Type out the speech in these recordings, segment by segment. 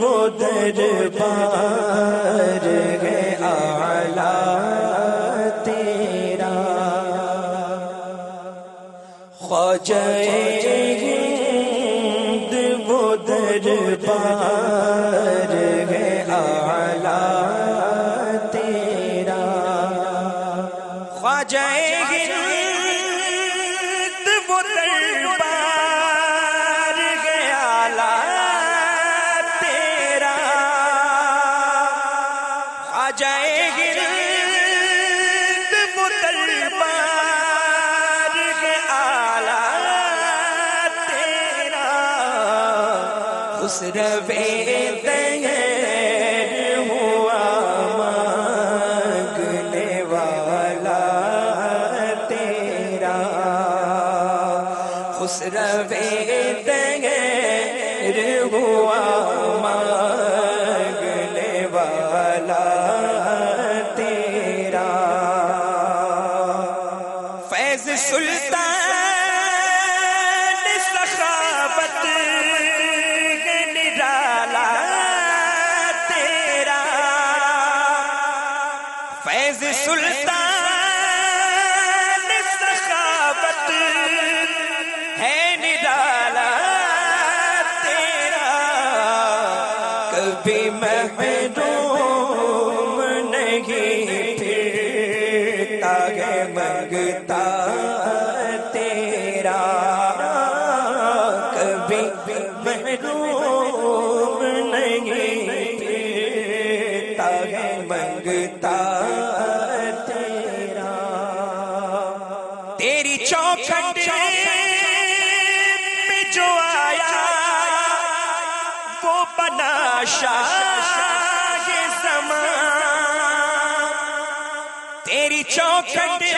وہ دربار ہے آلہ تیرا۔ خواجہ ہند وہ دربار ہے آلہ تیرا۔ خواجہ ہند خواجہ ہند وہ دربار ہے آلہ تیرا۔ خسروے دیر ہوا مانگنے والا تیرا۔ خسروے دیر والا تیرا۔ فیض سلطان سخاوت نرالا تیرا۔ فیض سلطان سخاوت ہے نرالا تیرا۔ کبھی محروم ہے منگتا تیرا کبھی محروم نہیں پھرتا ہے منگتا تیرا تیری چوکھٹ میں جو آیا وہ بنا شاہ زمان تیری چوکھٹ میں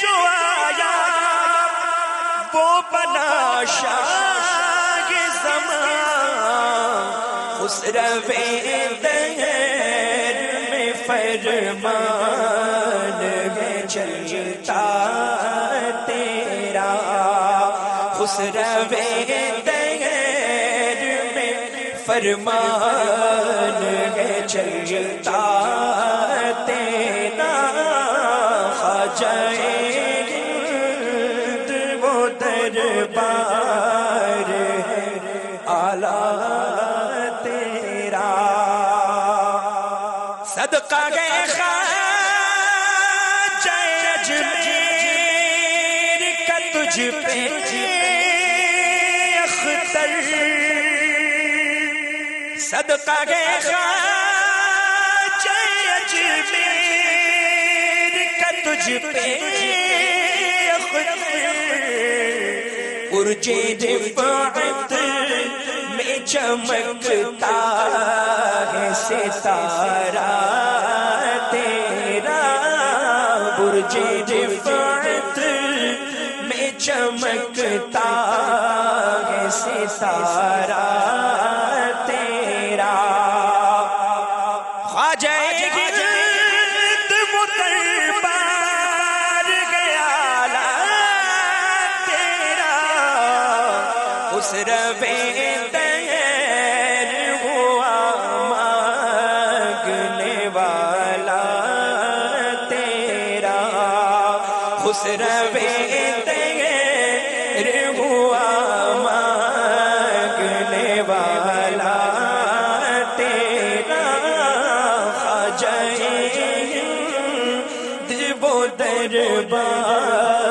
جو آیا، وہ بنا شاہ زمان خسروے دہر میں فرمان ہے، چلتا تیرا۔ خسروے دہر میں فرمان ہے، چلتا دربار ہے، آلہ تیرا۔ صدقہ گئے خواجہ اجمیر کا تجھ پہ اختر۔ صدقہ گئے خواجہ اجمیر کا تجھ پہ اختر۔ پرجے رفعت میں چمکتا ہے ستارہ تیرا۔ برج رفعت میں چمکتا ہے ستارہ تیرا۔ خواجہ اس روے ہوا مانگنے والا تیرا۔ اس روے ہوا مانگنے والا تیرا۔ خواجہ جی، دربار